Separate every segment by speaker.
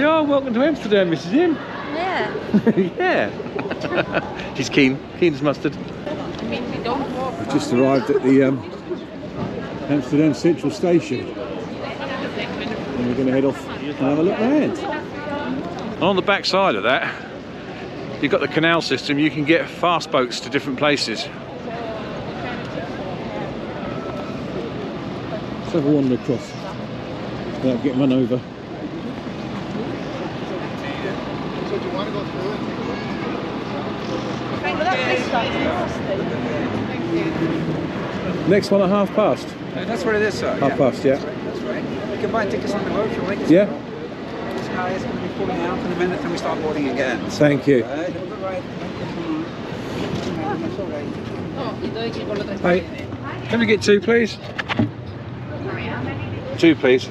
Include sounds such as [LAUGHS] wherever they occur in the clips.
Speaker 1: we are. Welcome to Amsterdam, Mrs. M.
Speaker 2: Yeah. [LAUGHS]
Speaker 1: yeah. [LAUGHS] She's keen, keen as mustard.
Speaker 2: I mean, we don't walk.
Speaker 1: We've just arrived at the um, Amsterdam Central Station. And we're going to head off and have a look around. On the back side of that, you've got the canal system. You can get fast boats to different places. Let's have a wander across without getting run over. Next one at half past.
Speaker 3: Uh, that's what it is, sir.
Speaker 1: Half past, yeah.
Speaker 3: That's right. You can buy tickets on the boat if you like.
Speaker 1: Yeah.
Speaker 3: This guy is going to be pulling out in a minute and we start boarding again.
Speaker 1: Thank you.
Speaker 3: Right, have a good ride. That's all right.
Speaker 1: Hey, can we get two, please? Two, please.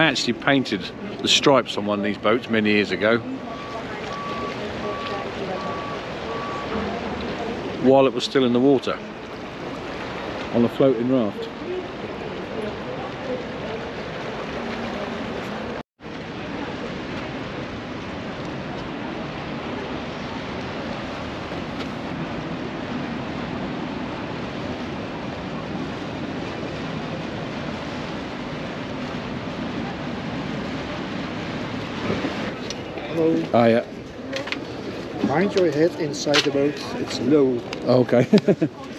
Speaker 1: I actually painted the stripes on one of these boats many years ago. While it was still in the water. On a floating raft.
Speaker 4: Hello.
Speaker 1: Ah, yeah.
Speaker 4: Mind your head inside the boat. It's low.
Speaker 1: Okay. [LAUGHS]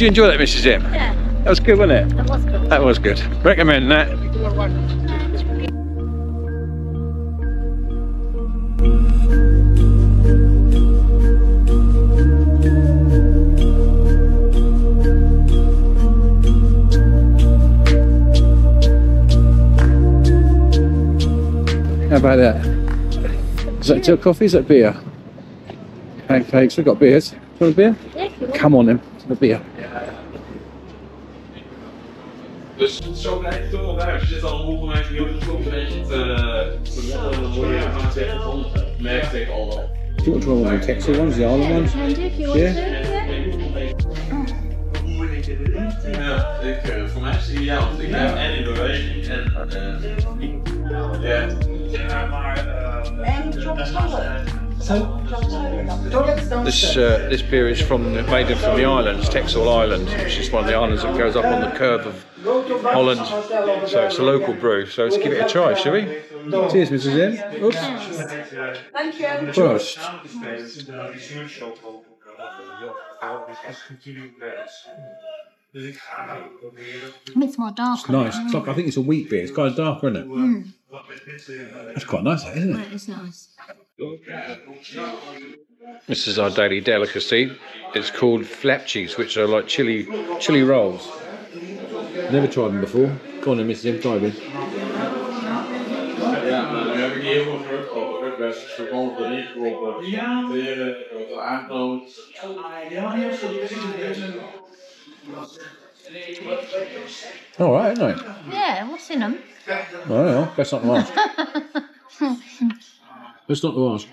Speaker 1: Did you enjoy that, Mrs. M?
Speaker 2: Yeah,
Speaker 1: That was good, wasn't it?
Speaker 2: that was good.
Speaker 1: That was good. Recommend that. How about that? Is that tea or coffee? Is that beer? Pancakes. We've got beers. Do you want a beer?
Speaker 2: Yeah.
Speaker 1: Come on then. A beer.
Speaker 5: Dus zo blijft het toch wel uit. Je zit al een hoeveel mensen die ook een beetje te vermelden, dan word je aan zeggen van, merk ik al wel.
Speaker 1: Do you want to try one of the Texel ones, the Island ones?
Speaker 2: Do you want
Speaker 1: Yeah.
Speaker 2: to. Yeah.
Speaker 5: Ja, ik, voor mij is het ideaal. Want ik heb en in beweging en ja.
Speaker 1: This uh, this beer is from made from the islands, Texel Island, which is one of the islands that goes up on the curve of Holland. So it's a local brew. So let's give it a try, shall we? Cheers, Mrs. M. Oops. Thank Prost.
Speaker 2: It's more dark.
Speaker 1: Nice. It's like, I think it's a wheat beer. It's kind of darker, isn't it? That's quite nice, isn't it?
Speaker 2: It's nice.
Speaker 1: This is our daily delicacy. It's called flap cheese, which are like chili chili rolls. Never tried them before. Go on then, Mrs. M. Dive in.
Speaker 5: Ja, maar nu heb ik heel veel teruggekomen. Best gewoon voor niet geroepen. Veren, grote aangenomen.
Speaker 1: All right, isn't it?
Speaker 2: Yeah, what's in them?
Speaker 1: Well, yeah, best not to ask. best not to ask.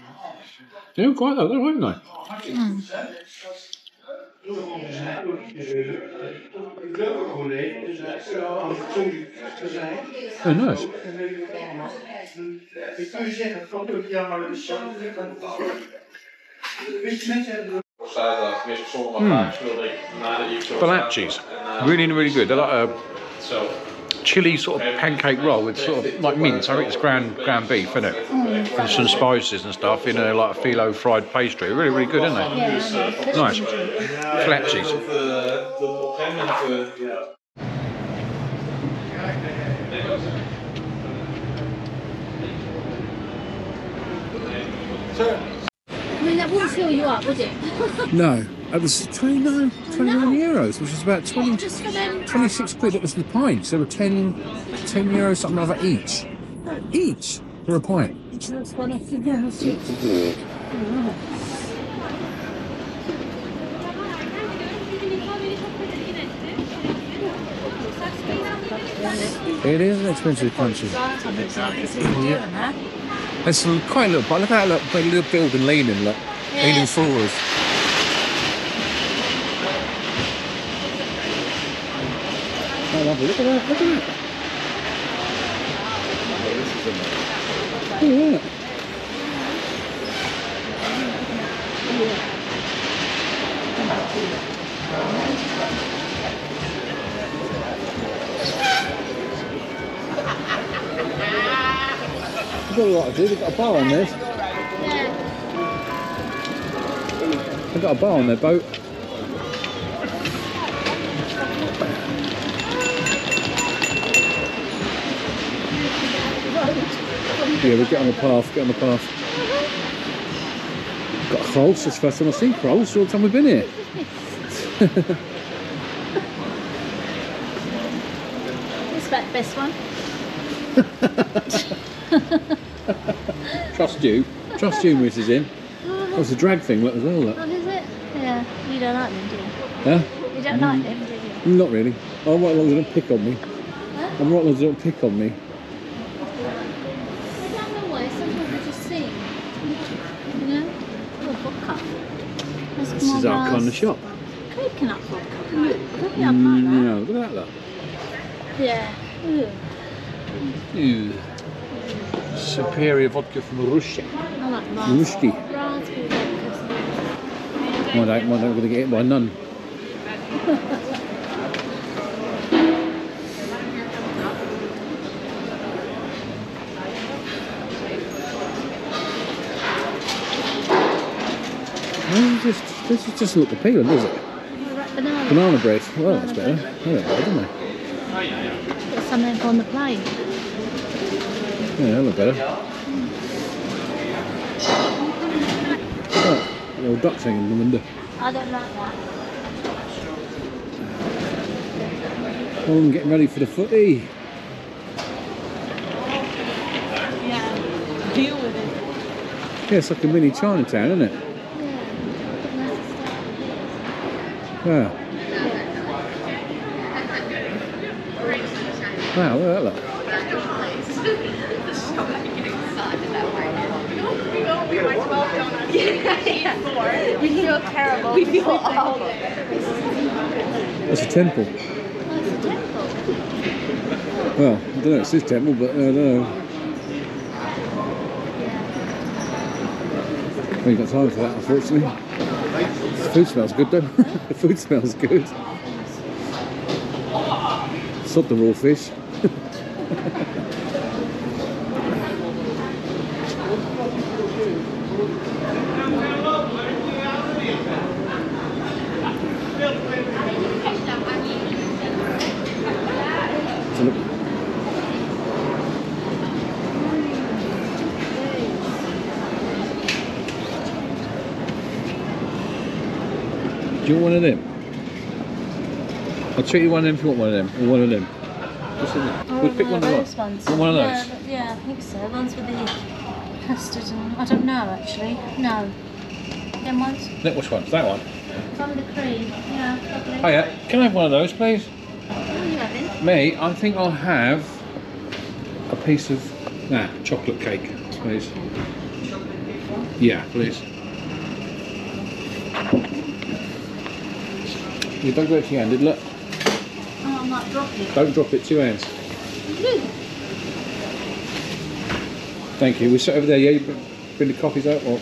Speaker 1: Yeah, quite though, they're right, they? Very nice.
Speaker 5: Zaterdag, tenminste sommige vaak speelde ik na de IFO.
Speaker 1: Flap cheese. Really, really good. They're like uh, a
Speaker 5: Zo.
Speaker 1: Chili sort of pancake roll with sort of like mince. I think it's ground ground beef, isn't it? Mm. And some spices and stuff in a like a phyllo fried pastry. Really, really good, isn't it?
Speaker 2: Yeah,
Speaker 1: Nice. Flat cheese.
Speaker 5: Of, dat op een gegeven moment, ja.
Speaker 2: I mean, that wouldn't fill you up, would it?
Speaker 1: No, [LAUGHS] it was 29, 29 euros, which is about 20,
Speaker 2: Just for them.
Speaker 1: 26 quid. It was the pints. They were 10, 10 euros, something like that each. Each for a pint.
Speaker 2: Just one of the girls.
Speaker 1: It is an expensive country. Yeah. There's some quite a little, but look at that look, a little building leaning, look, leaning forward. Lovely. Look at that, look at that. Look at that. They've got a lot to do. They've got a bar on this.
Speaker 2: Yeah.
Speaker 1: They've got a bar on their boat. Yeah, we get on the path, get on the path. Got crows, it's the first time I've seen crows, all the time we've been here.
Speaker 2: It's about the best one. [LAUGHS]
Speaker 1: Trust you. Trust you, Mrs. In. That was a drag thing look, as well, look.
Speaker 2: What is it? Yeah. You don't like them, do you?
Speaker 1: Huh?
Speaker 2: You don't like mm. them, do you?
Speaker 1: Not really. I'm right long as they don't pick on me.
Speaker 2: Huh?
Speaker 1: I'm right long as they don't pick on me.
Speaker 2: I don't know why. Sometimes they just sing. You know? Oh, vodka. That's
Speaker 1: This is our of shop.
Speaker 2: Coconut vodka. Look, look at
Speaker 1: Mm,
Speaker 2: that.
Speaker 1: yeah, look at that.
Speaker 2: Yeah. Ooh.
Speaker 1: Ew. Superior vodka from Russia.
Speaker 2: I like.
Speaker 1: Ruski.
Speaker 2: Raspberry vodka.
Speaker 1: Why don't, why don't gonna get hit by none? [LAUGHS] this is just look appealing, does it?
Speaker 2: Banana
Speaker 1: Banana bread. Well, that's better. They look better, don't they?
Speaker 2: Put something on the plate.
Speaker 1: Yeah, they look better. Oh, the old ducks hanging in the window.
Speaker 2: I don't like that.
Speaker 1: Oh, I'm getting ready for the footy.
Speaker 2: Yeah. Deal with it.
Speaker 1: Yeah, it's like a mini Chinatown, isn't it?
Speaker 2: Yeah. But nice to start with
Speaker 1: Yeah. Wow, look at that look.
Speaker 6: We feel terrible. We feel awful.
Speaker 1: That's a temple.
Speaker 2: Oh, it's a temple.
Speaker 1: Well, I don't know, it's his temple, but uh, I don't know. We ain't got time for that, unfortunately. Food smells good, though. [LAUGHS] the food smells good. Sod the raw fish. [LAUGHS] Do you want one of them? I'll treat you one of them if you want one of them, or one of them. What's in it?
Speaker 2: Oh,
Speaker 1: We'll pick one of
Speaker 2: those ones.
Speaker 1: One of
Speaker 2: yeah,
Speaker 1: those?
Speaker 2: but- Yeah, I think so. Ones with the custard and I don't know actually. No. Them ones.
Speaker 1: Which one? That one.
Speaker 2: With the cream. Yeah, lovely.
Speaker 1: Oh yeah, can I have one of those, please?
Speaker 2: What are you having?
Speaker 1: Me, I think I'll have a piece of that chocolate cake, please. Chocolate cake one? Yeah, please. You don't go empty-handed. Look,
Speaker 2: Oh, I might drop it.
Speaker 1: don't drop it. Two hands. Thank you. We sit over there. Yeah, you bring, bring the coffees out. Or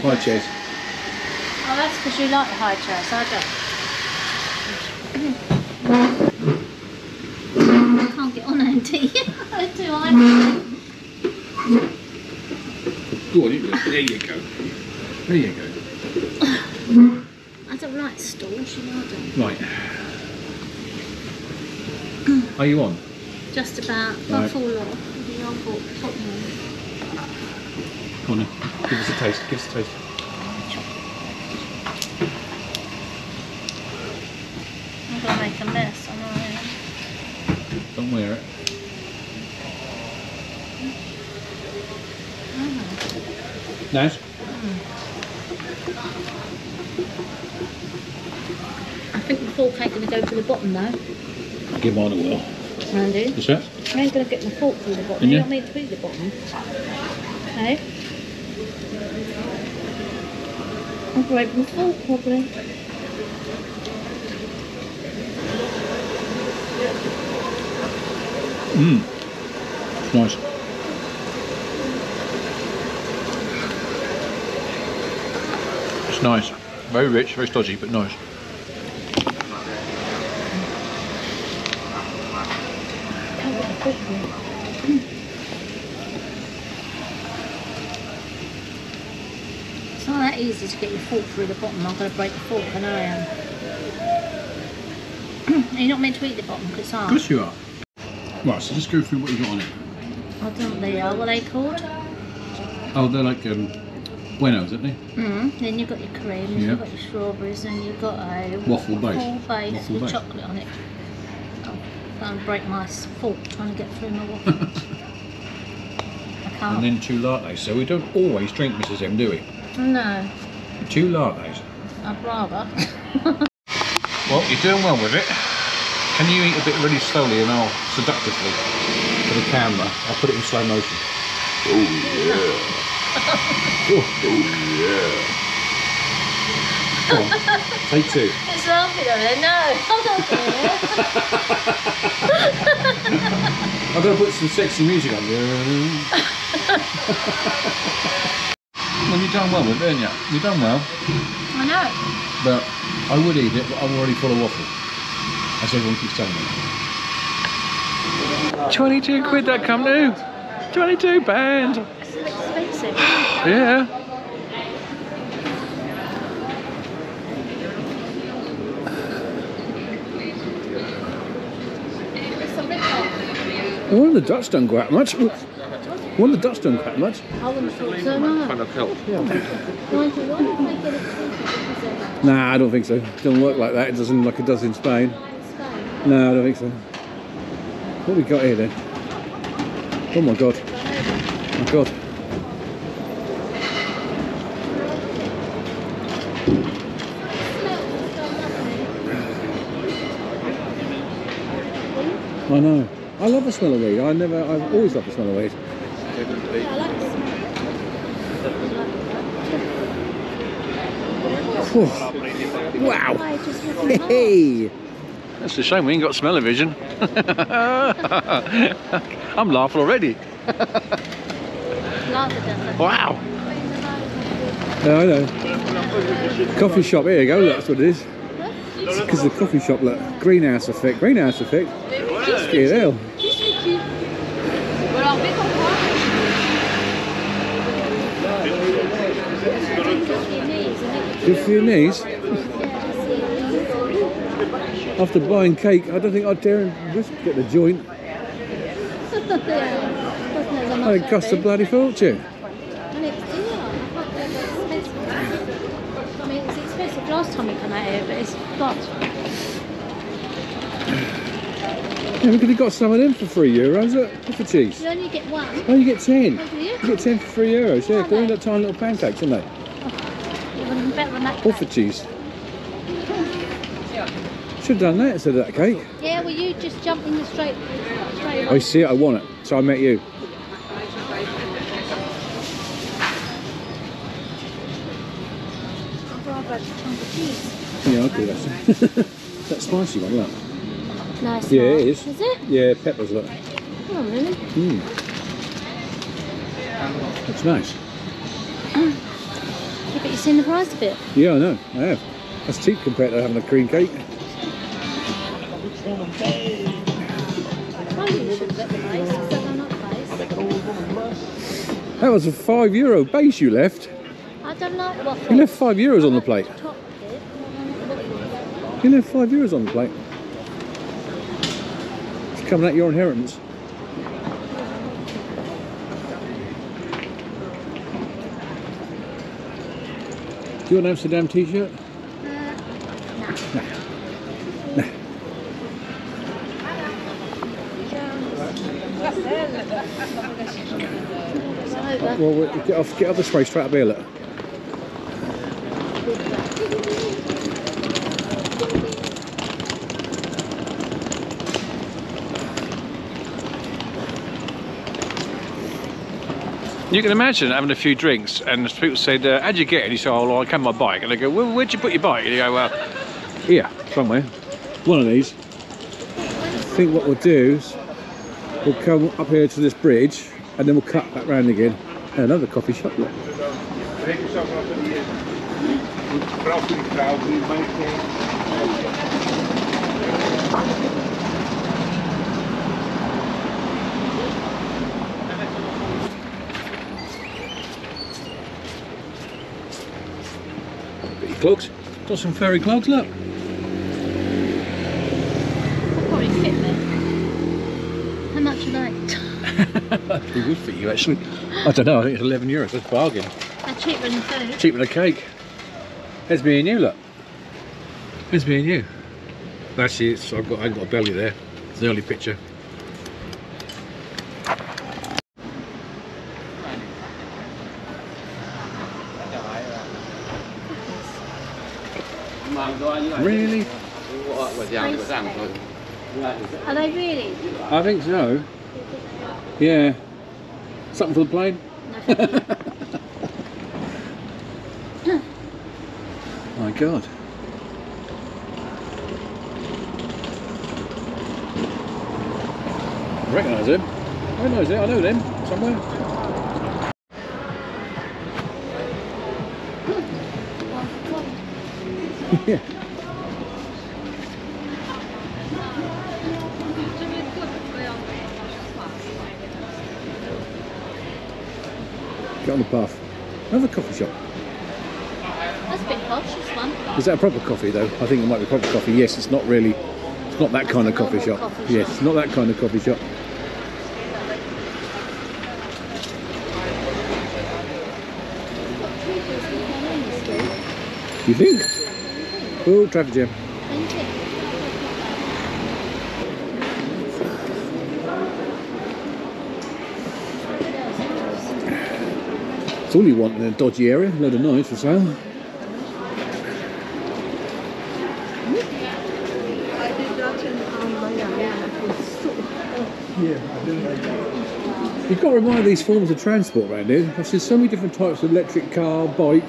Speaker 1: high chairs.
Speaker 2: Oh, that's because you like the high chairs. I don't. Mm. I can't get on [LAUGHS] Andy. I do. I
Speaker 1: Go on, you- there you go. There you go.
Speaker 2: I don't like stools. You know I don't.
Speaker 1: Right. Are you on?
Speaker 2: Just about. If
Speaker 1: Right.
Speaker 2: I fall off. Tottenham.
Speaker 1: Come on. Give us a taste. Give us a taste.
Speaker 2: I'm gonna make a mess. I know. I am.
Speaker 1: Don't wear it. Nice.
Speaker 2: I think the fork ain't gonna go to the bottom though.
Speaker 1: Give mine a whirl.
Speaker 2: Andy.
Speaker 1: What's that?
Speaker 2: I ain't gonna get my fork through the bottom.
Speaker 1: Didn't
Speaker 2: You want me to eat the bottom? Hey? I'll break my fork probably.
Speaker 1: Mmm. Nice. It's nice. Very rich, very stodgy, but nice.
Speaker 2: Can't get the fork through. It's not that easy to get your fork through the bottom. I'm gonna break the fork, and I am. [CLEARS THROAT] You're not meant to eat the bottom because it's
Speaker 1: Of course you are. Right, so just go through what you got on it.
Speaker 2: I don't know they are. What are they called?
Speaker 1: Oh, they're like um, Buenos, isn't they?
Speaker 2: Mm. Then you've got your creams,
Speaker 1: Yeah.
Speaker 2: you've got your strawberries, and you've got a
Speaker 1: Waffle base.
Speaker 2: waffle base
Speaker 1: Waffle
Speaker 2: with
Speaker 1: base.
Speaker 2: chocolate on it. Oh, don't break my fork trying to get through my waffle. [LAUGHS]
Speaker 1: And then two lattes. So we don't always drink Mrs. M, do we?
Speaker 2: no,
Speaker 1: Two lattes.
Speaker 2: I'd rather. [LAUGHS]
Speaker 1: Well, you're doing well with it. Can you eat a bit really slowly and I'll seductively for the camera? I'll put it in slow motion. Oh yeah. Oh yeah. Take two.
Speaker 2: it's laughing over there. No, I'm not doing it. [LAUGHS]
Speaker 1: I'm gonna put some sexy music on. well, you've done well with it, haven't you? You've done well,
Speaker 2: I know.
Speaker 1: but I would eat it, but I'm already full of waffle, as everyone keeps telling me. 22 quid that come to? 22 pounds. Yeah. I wonder the Dutch don't go out much. I wonder the Dutch don't go out much.
Speaker 5: Of?
Speaker 1: Nah, I don't think so. It doesn't work like that. It doesn't like it does in Spain.
Speaker 2: Spain.
Speaker 1: No, I don't think so. What we got here then? Oh my god. Oh my god. I know. I love the smell of weed. I never, I've always loved the smell of weed.
Speaker 2: Yeah, I like the smell.
Speaker 1: Whew. Wow.
Speaker 2: I just wasn't hot.
Speaker 1: Hey. That's a shame we ain't got smell-o-vision. [LAUGHS] I'm laughing already.
Speaker 2: Like the desert.
Speaker 1: Wow. Yeah, I know. Coffee shop, here you go, look, that's what it is. Because the coffee shop, look, greenhouse effect, greenhouse effect. Hell. Good for your knees. After buying cake, I don't think I'd dare and risk get the joint. [LAUGHS] It costs a bloody fortune.
Speaker 2: And it's dear. I thought they were expensive. I mean, it's expensive last time it came out here, but it's got.
Speaker 1: Yeah, we could have got some of them for three euros at Poffertjes.
Speaker 2: You only get one.
Speaker 1: Oh, you get ten.
Speaker 2: Oh, you?
Speaker 1: You get ten for three euros, yeah.
Speaker 2: Are
Speaker 1: They're in that tiny little pancakes, aren't they?
Speaker 2: Oh, even better than that.
Speaker 1: Poffertjes. Should have done that instead of that cake.
Speaker 2: Yeah, well, you just jump in the straight, straight
Speaker 1: I see it, I want it. So I met you. Yeah, I'll do that. [LAUGHS] that spicy one, look.
Speaker 2: No,
Speaker 1: Yeah,
Speaker 2: not.
Speaker 1: it is.
Speaker 2: Is it?
Speaker 1: Yeah, peppers, look.
Speaker 2: Oh, really?
Speaker 1: Mmm. It's nice.
Speaker 2: Yeah, but you've seen the price of it.
Speaker 1: Yeah, I know. I have. That's cheap compared to having a cream cake.
Speaker 2: Well, you should get the base, because they're going up base.
Speaker 1: That was a five euro base you left.
Speaker 2: I don't like waffles.
Speaker 1: You left five euros on the plate. You left five euros on the plate. It's coming out your inheritance. Do you want an Amsterdam t-shirt?
Speaker 2: Uh, it's [LAUGHS] over.
Speaker 1: Well, we- get off, get off this way straight up here, look. You can imagine having a few drinks and people said, uh, how'd you get it? And you say, oh, well, I came on my bike. And they go, well, where'd you put your bike? And you go, well, here, somewhere. One of these. I think what we'll do is we'll come up here to this bridge and then we'll cut back round again. And another coffee shop, look. Clogs. Got some fairy clogs, look.
Speaker 2: I'll probably fit me. How much are they?
Speaker 1: They would fit you, actually. I don't know, I think it's 11 euros. That's a bargain.
Speaker 2: They're cheaper than food.
Speaker 1: Cheaper than a cake. There's me and you, look. There's me and you. Actually, it's, I've got, I ain't got a belly there. It's an early picture. Really?
Speaker 2: Are they really?
Speaker 1: I think so. Yeah. Something for the plane?
Speaker 2: No. [LAUGHS]
Speaker 1: My God. I recognise him. I recognise it. I know them somewhere. [LAUGHS] yeah. Get on the path. Another coffee shop.
Speaker 2: That's a bit posh, this one.
Speaker 1: Is that a proper coffee though? I think it might be proper coffee. Yes, it's not really. It's not that kind of coffee shop.
Speaker 2: coffee
Speaker 1: Yes,
Speaker 2: shop.
Speaker 1: it's not that kind of coffee shop. You think? Oh, traffic jam. It's all you want in a dodgy area. a load of knives for sale. You've got to remind these forms of transport around here. I've seen so many different types of electric car, bike.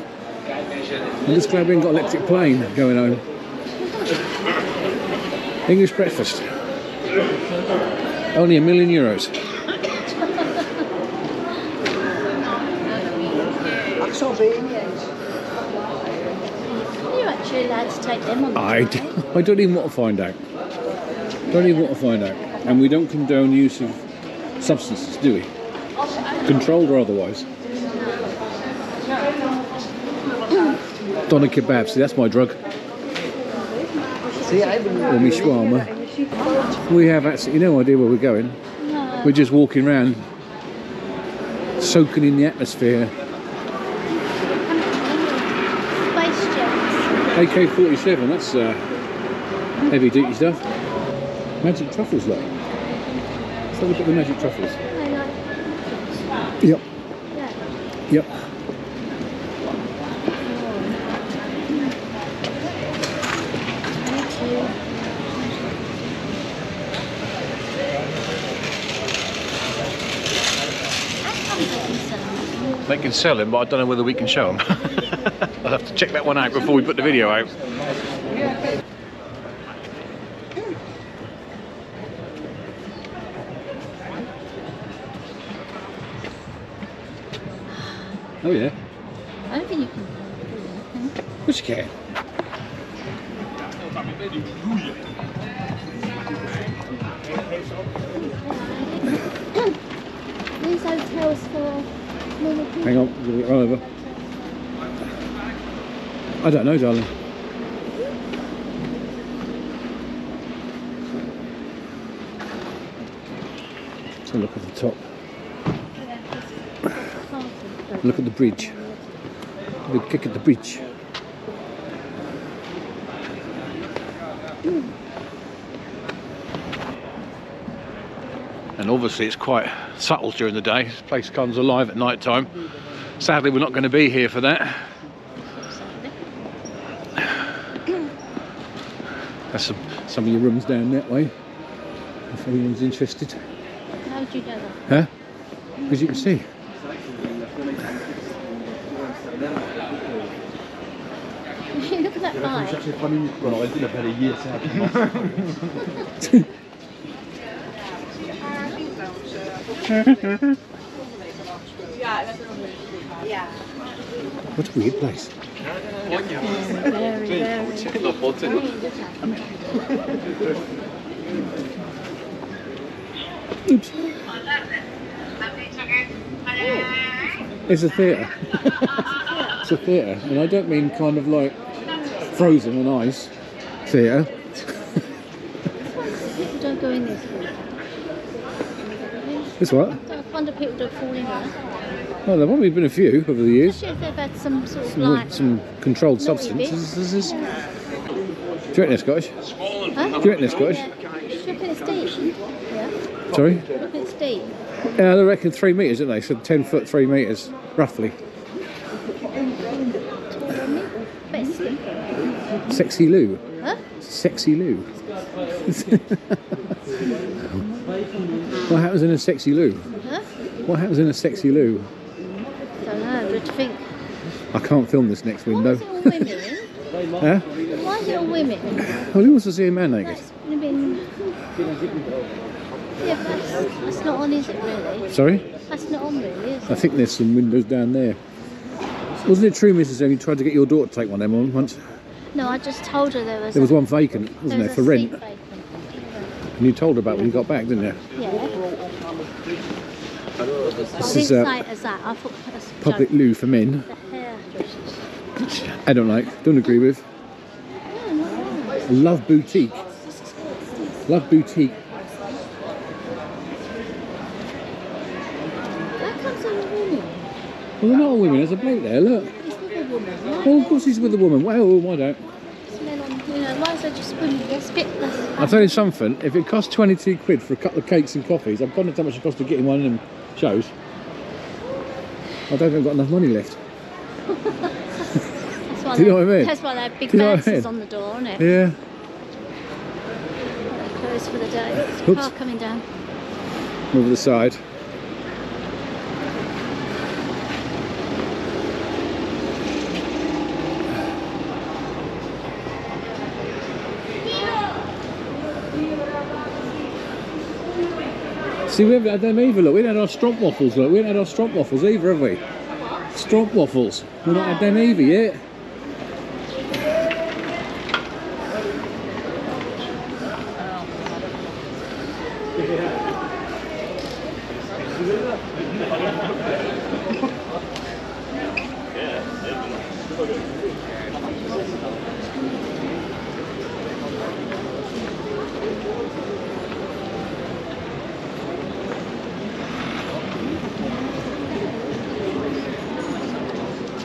Speaker 1: I'm just glad we ain't got electric plane going home. English breakfast. Only a million euros.
Speaker 2: You're actually allowed to take them on the
Speaker 1: I,
Speaker 2: train.
Speaker 1: d- I don't even want to find out. Don't even want to find out. And we don't condone use of substances, do we? Controlled or otherwise. Doner kebab, see that's my drug. Or my shawarma. We have absolutely no idea where we're going.
Speaker 2: No.
Speaker 1: We're just walking around, soaking in the atmosphere. AK-47, that's uh, heavy duty stuff. Magic truffles, look. Let's have a look at the magic truffles.
Speaker 2: I
Speaker 1: Yep, yep.
Speaker 2: Me too. How come they can sell them?
Speaker 1: They can sell them, but I don't know whether we can show them. [LAUGHS] I'll have to check that one out before we put the video out. Oh yeah,
Speaker 2: I don't think you can do anything.
Speaker 1: which can.
Speaker 2: These [COUGHS] hotels for normal people.
Speaker 1: Hang on, we'll get run over. I don't know, darling. Let's look at the top. Look at the bridge. Look kick at the bridge. And obviously it's quite subtle during the day. This place comes alive at night time. Sadly we're not going to be here for that. That's some, some of your rooms down that way. If anyone's interested.
Speaker 2: How would you know that?
Speaker 1: Huh? As you can see. [LAUGHS]
Speaker 2: Look at that [LAUGHS] [LAUGHS] bike.
Speaker 1: What a weird place.
Speaker 2: Very, very.
Speaker 1: Oops. It's a theatre. [LAUGHS] it's a theatre. And I don't mean kind of like frozen on ice theatre.
Speaker 2: People don't go in this.
Speaker 1: It's what?
Speaker 2: I wonder people don't fall in there.
Speaker 1: Oh, there have been a few over the years.
Speaker 2: Especially if they've had some sort of
Speaker 1: Some,
Speaker 2: like.
Speaker 1: some controlled
Speaker 2: naughty
Speaker 1: substance. This is- Do you reckon they're Scottish?
Speaker 2: Huh?
Speaker 1: Do you reckon they're Scottish?
Speaker 2: Yeah. Do you reckon it's deep? Yeah.
Speaker 1: Sorry?
Speaker 2: Do you reckon it's deep?
Speaker 1: Yeah, they reckon three metres, don't they? So 10 foot, three metres, roughly.
Speaker 2: But it's deep.
Speaker 1: Sexy Lou.
Speaker 2: Huh?
Speaker 1: Sexy Lou. [LAUGHS] what happens in a sexy loo?
Speaker 2: Huh?
Speaker 1: What happens in a sexy loo?
Speaker 2: Don't know. What do you think?
Speaker 1: I can't film this next
Speaker 2: Why
Speaker 1: window.
Speaker 2: is it all women? [LAUGHS]
Speaker 1: Huh?
Speaker 2: Why is it all women?
Speaker 1: Well, who wants to see a man naked?
Speaker 2: That's been. Yeah, that's, that's not on, is it really?
Speaker 1: Sorry?
Speaker 2: That's not on, really, is
Speaker 1: I think there's some windows down there. Wasn't it true, Mrs. M, you tried to get your daughter to take one of them on once?
Speaker 2: No, I just told her there was.
Speaker 1: There was
Speaker 2: a,
Speaker 1: one vacant, wasn't there,
Speaker 2: was
Speaker 1: for
Speaker 2: a
Speaker 1: rent?
Speaker 2: vacant.
Speaker 1: And you told her about when you got back, didn't you?
Speaker 2: Yeah.
Speaker 1: This
Speaker 2: I
Speaker 1: is
Speaker 2: didn't
Speaker 1: a
Speaker 2: say it as that. I thought
Speaker 1: public loo for men. [LAUGHS]
Speaker 2: Hairdressers.
Speaker 1: I don't like, don't agree with. Love boutique. Love boutique.
Speaker 2: How comes I'm a woman?
Speaker 1: Well, they're not all women. There's a bloke there. Look.
Speaker 2: It's with a woman, right?
Speaker 1: Oh, of course he's with a woman. Well, why don't?
Speaker 2: Men on, you know, why is there just women? Let's.
Speaker 1: I'll tell you something. If it costs 22 quid for a couple of cakes and coffees, I've gone how much it costs to get in one of them shows. I don't think I've got enough money left. [LAUGHS]
Speaker 2: That's why
Speaker 1: Do you know
Speaker 2: they-
Speaker 1: what I mean?
Speaker 2: That's why they have big
Speaker 1: you know I mean?
Speaker 2: on the door, isn't it?
Speaker 1: Yeah.
Speaker 2: They're closed for the day.
Speaker 1: Oops.
Speaker 2: car coming down.
Speaker 1: Over the side. See, we haven't had them either, look. We haven't had our stroopwafels, look. We haven't had our stroopwafels either, have we? Stroopwafels. We've not had them either yet.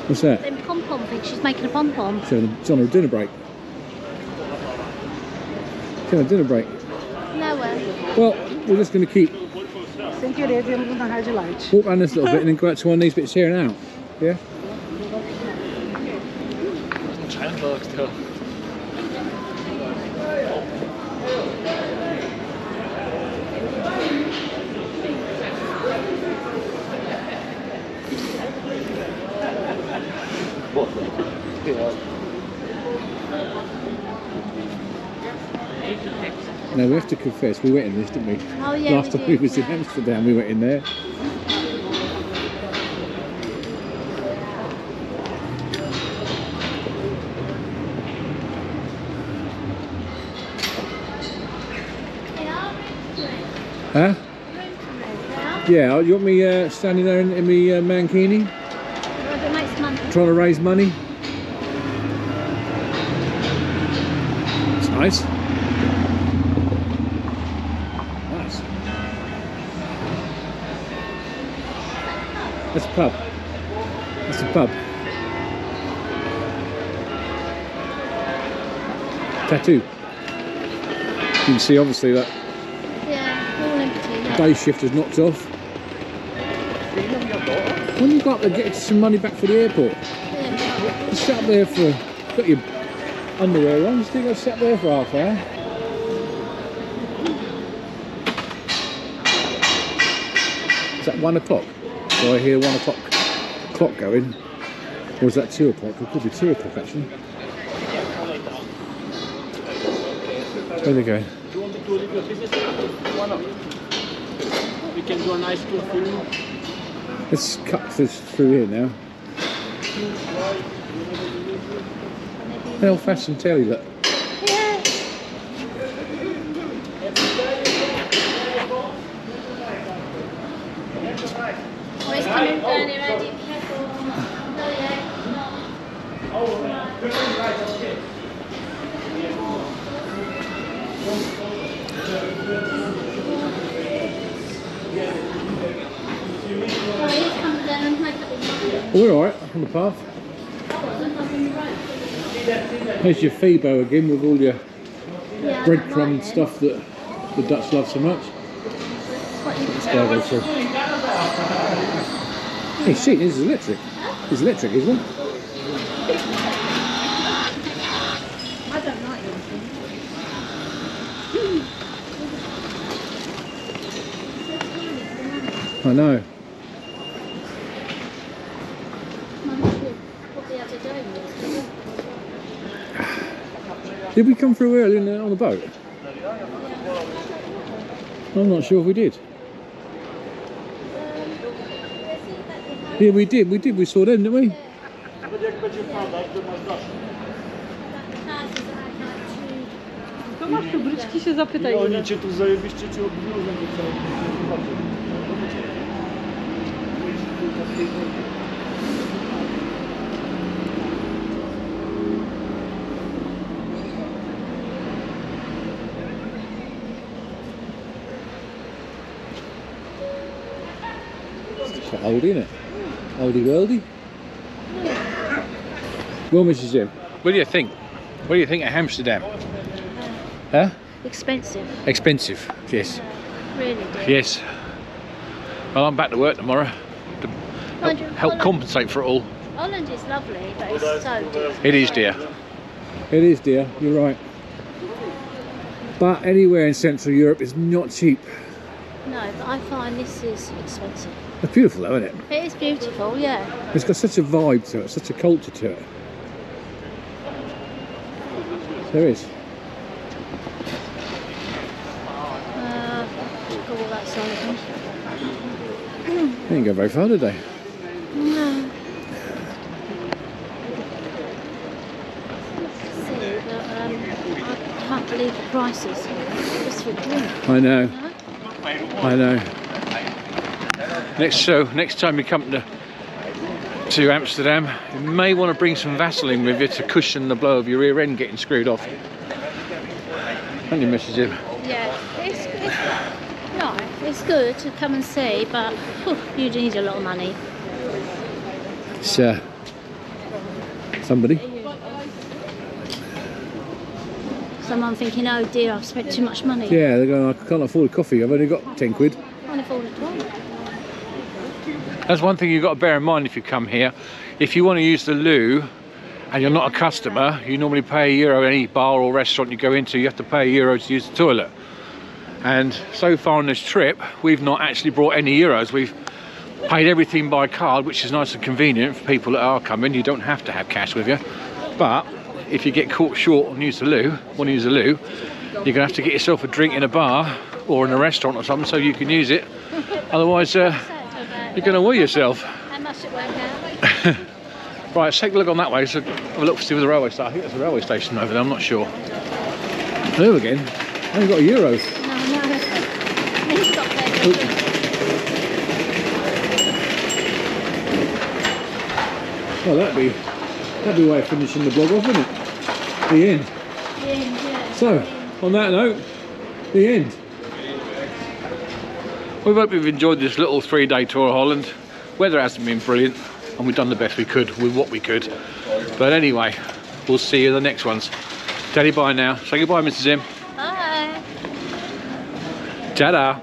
Speaker 1: What's that?
Speaker 2: Them pom pom things. She's making a pom pom.
Speaker 1: It's on a- It's on a dinner break. It's on a dinner break.
Speaker 2: Nowhere.
Speaker 1: Uh, well, we're just going to keep
Speaker 3: Sem querer, demos na Rádio Light.
Speaker 1: walk around this little bit and then go out to one of these bits here and out. Yeah? Now we have to confess, we went in this, didn't we?
Speaker 2: Oh yeah.
Speaker 1: Last
Speaker 2: we
Speaker 1: time we
Speaker 2: did,
Speaker 1: was in. Amsterdam, we went in there. Huh? Yeah, you want me uh, standing there in, in me uh, mankini,
Speaker 2: Well, it makes money.
Speaker 1: trying to raise money? It's. Nice. Pub. That's a pub. Tattoo. You can see obviously that
Speaker 2: Yeah, all empty. Yeah.
Speaker 1: day shift has knocked off. When you go up there, get some money back for the airport.
Speaker 2: yeah.
Speaker 1: You sat there for, got your underwear on, you still got sat there for half an hour. Is that one o'clock? So I hear one o'clock clock going. Or is that two o'clock? It could be two o'clock actually. Where are they going?
Speaker 7: You want to do with business? Why not? We can do a nice tour for you.
Speaker 1: Let's cut this through here now. An old fashioned telly look.
Speaker 2: Yeah. Oh, it's coming down here, Andy. Careful. Oh, yeah. Oh, he's coming down. Make up his
Speaker 1: we're alright on the path. There's your Febo again with all your
Speaker 2: Yeah,
Speaker 1: breadcrumb stuff that the Dutch love so much Let's go go through. Hey, shit, this is electric. It's electric, isn't it?
Speaker 6: I don't like anything.
Speaker 1: I know.
Speaker 2: Mum, the other day.
Speaker 1: Did we come through early on the boat? I'm not sure if we did. Yeah, we did. We did. We saw them, didn't we?
Speaker 7: But jak będzie pada, to nas dasz.
Speaker 6: To masz tu bryczki się zapytaj.
Speaker 7: I oni cię tu zajebiście cię obwiążą do całego.
Speaker 1: It's quite old, isn't it? Oldie worldy. Well, Mrs. Jim, what do you think? What do you think of Amsterdam? Uh, huh?
Speaker 2: Expensive,
Speaker 1: Expensive, yes.
Speaker 2: really dear.
Speaker 1: Yes. Well, I'm back to work tomorrow to help,
Speaker 2: you,
Speaker 1: help
Speaker 2: Holland-
Speaker 1: compensate for it all.
Speaker 2: Holland is lovely, but it's so dear.
Speaker 1: It is, dear. It is, dear. You're right. But anywhere in Central Europe is not cheap.
Speaker 2: No, but I find this is expensive.
Speaker 1: It's beautiful, though, isn't it?
Speaker 2: It is beautiful, yeah.
Speaker 1: It's got such a vibe to it, such a culture to it. There is.
Speaker 2: Uh, that side of me.
Speaker 1: They didn't go very far, did they?
Speaker 2: No. See, but, um, I can't believe the prices just for drink.
Speaker 1: I know.
Speaker 2: No?
Speaker 1: I know. Next show, next time you come to to Amsterdam, you may want to bring some Vaseline with you to cushion the blow of your rear end getting screwed off. Don't you, Mrs. Jim?
Speaker 2: Yeah, it's, it's no, it's good to come and see, but whew, you need a lot of money.
Speaker 1: It's uh, somebody.
Speaker 2: Someone thinking, oh dear, I've spent too much money.
Speaker 1: Yeah, they're going. I can't afford a coffee. I've only got ten quid.
Speaker 2: Can't afford it all.
Speaker 1: That's one thing you've got to bear in mind if you come here. If you want to use the loo and you're not a customer, you normally pay a euro any bar or restaurant you go into, you have to pay a euro to use the toilet. And so far on this trip, we've not actually brought any euros. We've paid everything by card, which is nice and convenient for people that are coming. You don't have to have cash with you. But if you get caught short and use the loo, want to use the loo, you're going to have to get yourself a drink in a bar or in a restaurant or something so you can use it. Otherwise, uh, you're going to wee yourself.
Speaker 2: How much it work out? [LAUGHS]
Speaker 1: Right, let's take a look on that way. So have a look to see where the railway station. I think there's a railway station over there. I'm not sure. There again. I only got a euro.
Speaker 2: No, no. [LAUGHS] There.
Speaker 1: Well, that'd be that'd be a way of finishing the blog off, wouldn't it? The end.
Speaker 2: Yeah, yeah.
Speaker 1: So, on that note, the end. We hope you've enjoyed this little three-day tour of Holland. Weather hasn't been brilliant, and we've done the best we could with what we could. But anyway, we'll see you in the next ones. Daddy, bye now. Say goodbye, Mrs. M.
Speaker 2: Bye.
Speaker 1: Ta-da.